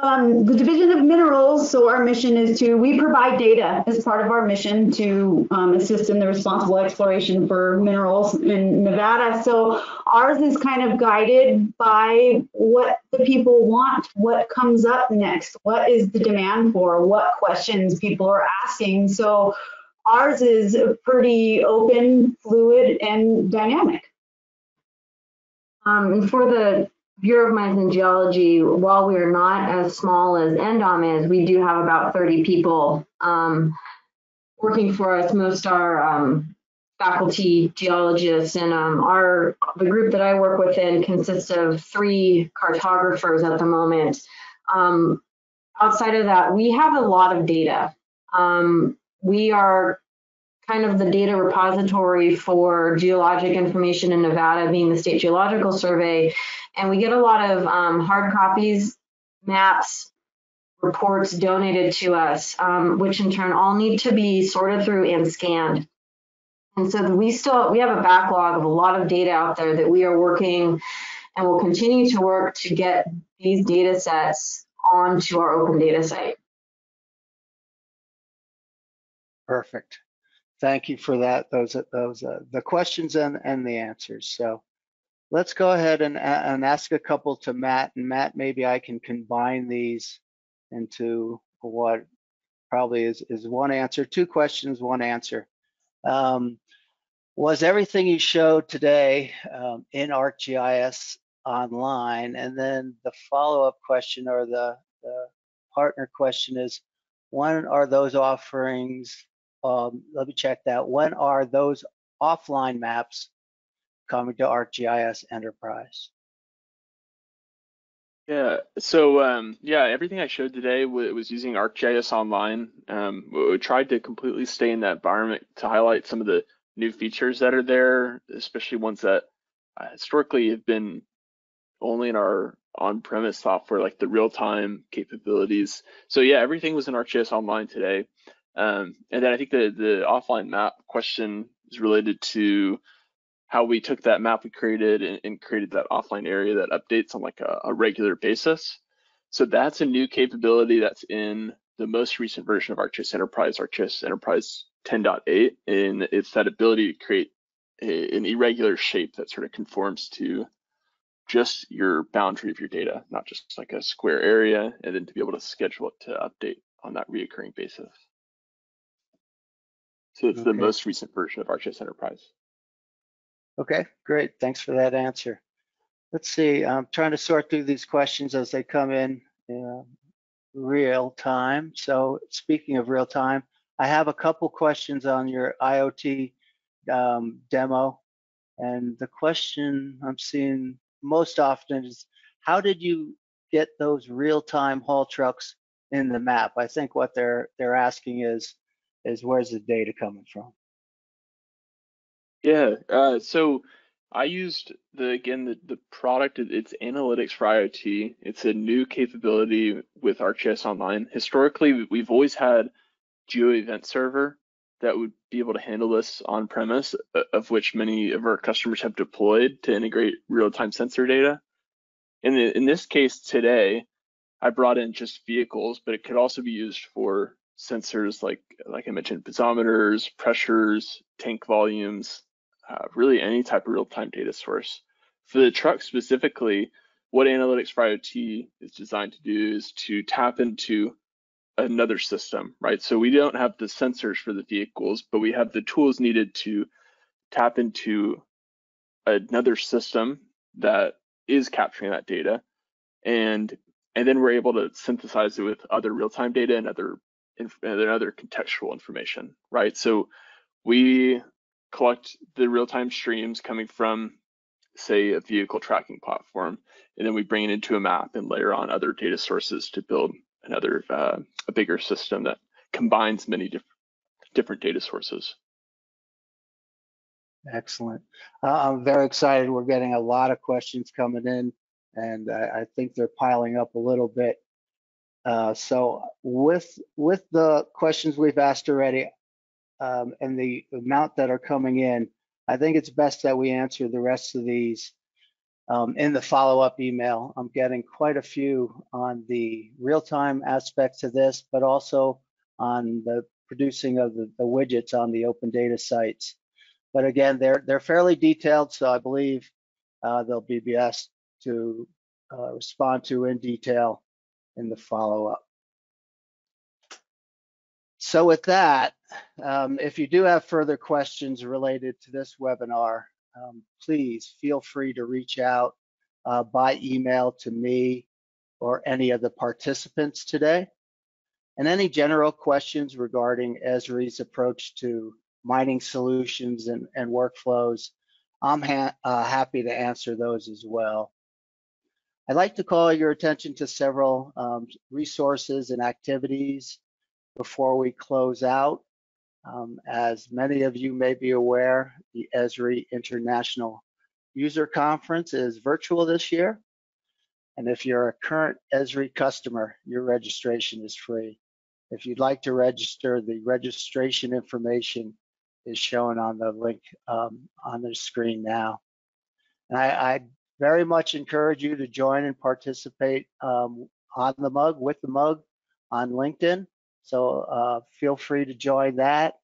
Um, the Division of Minerals, so our mission is to, we provide data as part of our mission to um, assist in the responsible exploration for minerals in Nevada. So ours is kind of guided by what the people want, what comes up next, what is the demand for, what questions people are asking. So ours is pretty open, fluid, and dynamic. Um, for the Bureau of Mines and Geology, while we are not as small as NDOM is, we do have about 30 people um, working for us. Most are um, faculty geologists, and um, our the group that I work within consists of three cartographers at the moment. Um, outside of that, we have a lot of data. Um, we are kind of the data repository for geologic information in Nevada, being the State Geological Survey. And we get a lot of um, hard copies, maps, reports donated to us, um, which in turn all need to be sorted through and scanned. And so we still we have a backlog of a lot of data out there that we are working and will continue to work to get these data sets onto our open data site. Perfect. Thank you for that. Those are those the questions and and the answers. So let's go ahead and and ask a couple to Matt. And Matt, maybe I can combine these into what probably is is one answer, two questions, one answer. Um, was everything you showed today um, in ArcGIS online? And then the follow-up question or the, the partner question is, when are those offerings um, let me check that. When are those offline maps coming to ArcGIS Enterprise? Yeah. So um, yeah, everything I showed today was using ArcGIS Online. Um, we tried to completely stay in that environment to highlight some of the new features that are there, especially ones that uh, historically have been only in our on-premise software, like the real-time capabilities. So yeah, everything was in ArcGIS Online today. Um, and then I think the the offline map question is related to how we took that map we created and, and created that offline area that updates on like a, a regular basis. So that's a new capability that's in the most recent version of ArcGIS Enterprise, ArcGIS Enterprise 10.8, and it's that ability to create a, an irregular shape that sort of conforms to just your boundary of your data, not just like a square area, and then to be able to schedule it to update on that reoccurring basis. So it's the most recent version of ArcGIS Enterprise. Okay, great. Thanks for that answer. Let's see. I'm trying to sort through these questions as they come in uh, real time. So speaking of real time, I have a couple questions on your IoT um, demo. And the question I'm seeing most often is, how did you get those real-time haul trucks in the map? I think what they're they're asking is, is where's the data coming from? Yeah, uh, so I used the again the, the product. It's analytics for IoT. It's a new capability with ArcGIS Online. Historically, we've always had Geo Event Server that would be able to handle this on premise, of which many of our customers have deployed to integrate real-time sensor data. In the, in this case today, I brought in just vehicles, but it could also be used for sensors like like I mentioned, piezometers, pressures, tank volumes, uh, really any type of real-time data source. For the truck specifically, what Analytics for IoT is designed to do is to tap into another system, right? So we don't have the sensors for the vehicles, but we have the tools needed to tap into another system that is capturing that data and and then we're able to synthesize it with other real-time data and other and other contextual information, right? So we collect the real-time streams coming from, say, a vehicle tracking platform, and then we bring it into a map and layer on other data sources to build another uh, a bigger system that combines many diff different data sources. Excellent. Uh, I'm very excited. We're getting a lot of questions coming in, and I, I think they're piling up a little bit. Uh, so with with the questions we've asked already, um, and the amount that are coming in, I think it's best that we answer the rest of these um, in the follow-up email. I'm getting quite a few on the real-time aspects of this, but also on the producing of the, the, widgets on the open data sites. But again, they're they're fairly detailed, so I believe uh, they'll be best to uh, respond to in detail in the follow-up. So with that, um, if you do have further questions related to this webinar, um, please feel free to reach out uh, by email to me or any of the participants today. And any general questions regarding Esri's approach to mining solutions and, and workflows, I'm ha uh, happy to answer those as well. I'd like to call your attention to several um, resources and activities before we close out. Um, as many of you may be aware, the Esri International User Conference is virtual this year. And if you're a current Esri customer, your registration is free. If you'd like to register, the registration information is shown on the link um, on the screen now. And I, I, very much encourage you to join and participate um, on the mug, with the mug on LinkedIn. So uh, feel free to join that,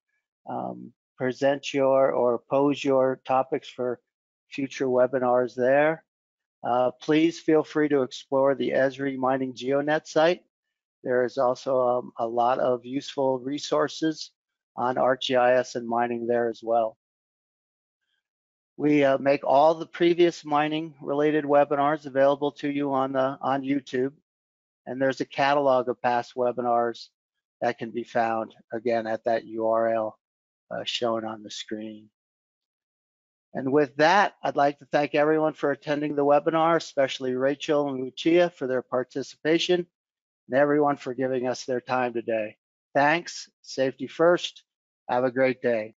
um, present your or pose your topics for future webinars there. Uh, please feel free to explore the Esri Mining GeoNet site. There is also um, a lot of useful resources on ArcGIS and mining there as well. We uh, make all the previous mining related webinars available to you on the on YouTube. And there's a catalog of past webinars that can be found again at that URL uh, shown on the screen. And with that, I'd like to thank everyone for attending the webinar, especially Rachel and Lucia for their participation, and everyone for giving us their time today. Thanks, safety first, have a great day.